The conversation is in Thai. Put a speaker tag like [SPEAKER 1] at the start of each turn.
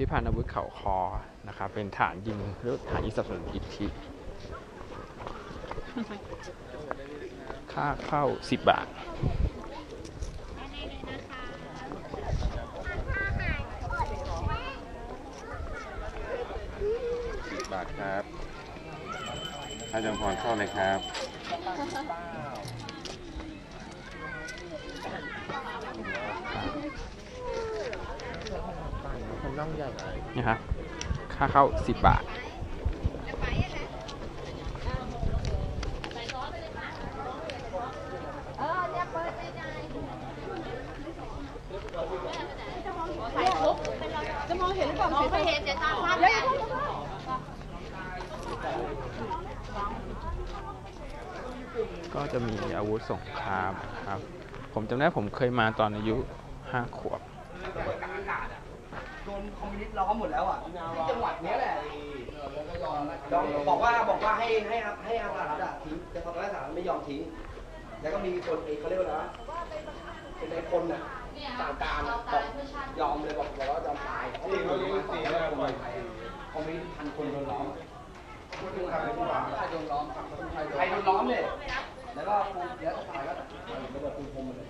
[SPEAKER 1] พิพันธ์อาวุธเขาคอนะครับเป็นฐานยิงหรือฐานยิงสับสนุนอีกทีค่าเข้า 10 บาท
[SPEAKER 2] สิบบาทครับถ้าจำพรเข้าเลยครับ
[SPEAKER 1] นี่ครับค่าเข้า 10 บาท
[SPEAKER 3] จะมองเห็นหรือเปล่าเห็นจะตาสั้นเลย
[SPEAKER 1] ก็จะมีอาวุธสงครามครับ ผมจำได้ผมเคยมาตอนอายุ5ขวบ
[SPEAKER 4] มมิวนิสต์ล้อมหมดแล้วอะที่จังหวัดเนี้ยแหละยอมบอกว่าบอกว่าให้ให้ให้อาสารัฐอะทิ้งแต่พอตอนแรกสารัฐไม่ยอมทิ้ง แล้วก็มีคนเอกเขาเรียกว่าอะไรวะเป็นนายพลน่ะต่างการอะบอกยอมเลยบอกบอกว่ายอมตายเขาเลยเขาเลยสี่แล้วคอมมิวนิสต์พันคนโดนล้อมใครโดนล้อมใครโดนล้อมเลยแล้วก็ปูแล้วก็ตายก็ระเบิดปูพรมเลย